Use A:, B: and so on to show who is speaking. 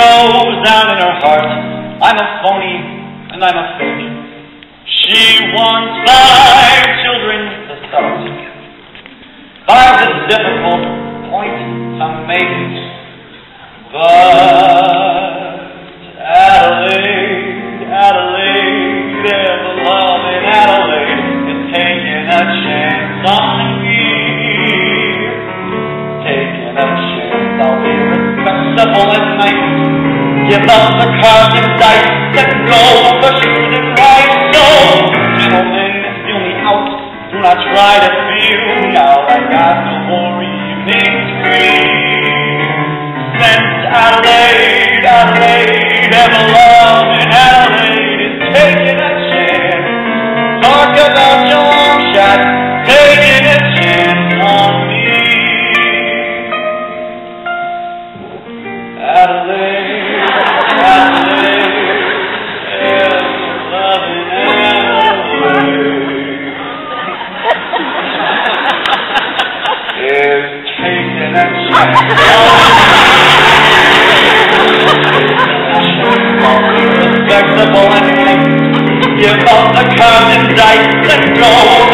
A: knows down in her heart I'm a phony and I'm a fake. She wants five children to start. Five's a difficult point to make. But respectable at night. Give up the cards and dice, go of the shooting right. So, gentlemen, feel me out. Do not try to feel out. I got no more evenings free. Since Adelaide, Adelaide, ever loving Adelaide respectable anyway. Give up the and dice, let go